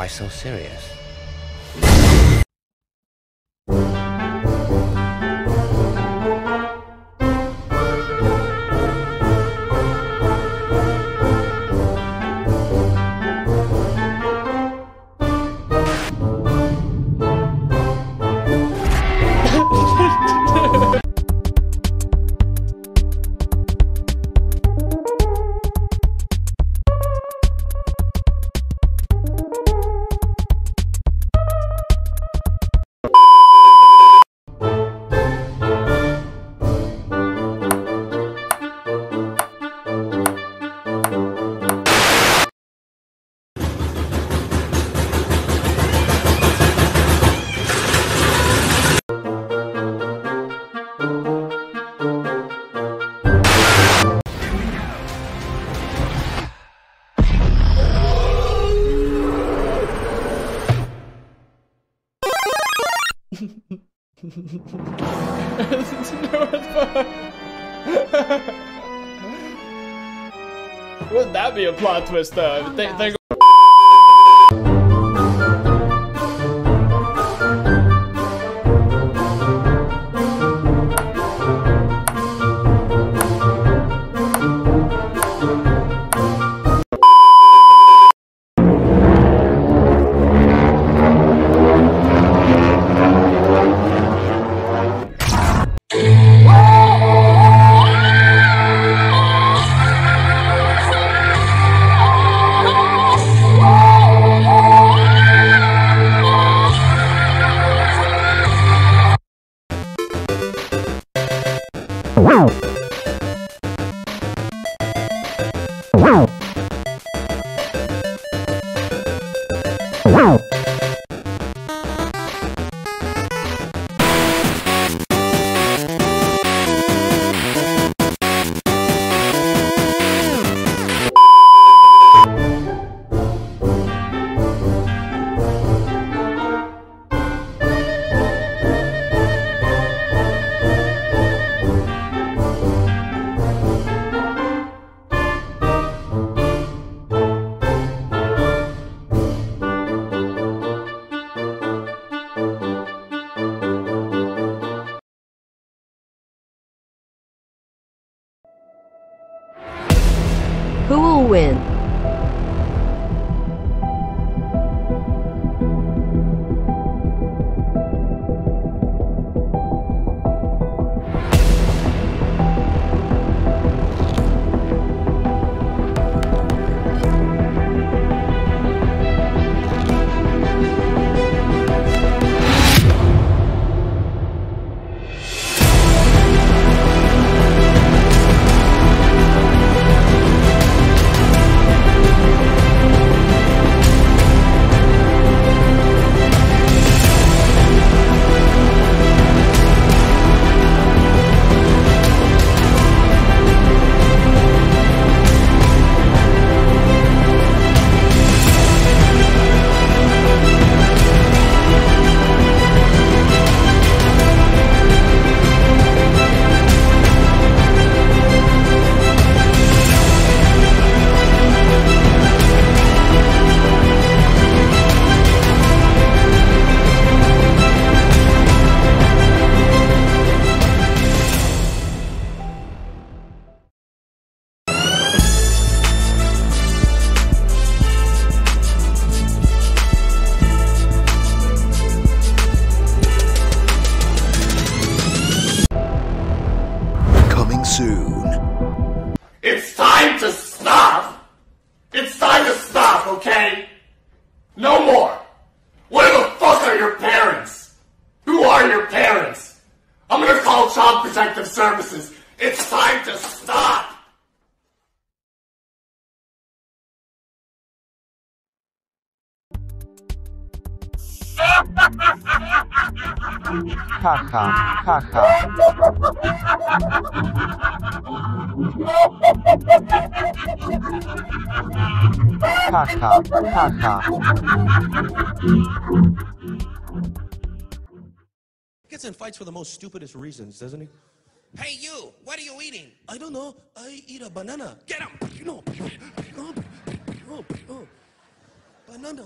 Why so serious? Wouldn't that be a plot twist though? Oh, Calm Who will win? Protective Services. It's time to stop! Haha, haha. Haha, haha. Gets in fights for the most stupidest reasons, doesn't he? Hey, you! What are you eating? I don't know. I eat a banana. Get him! No. Banana.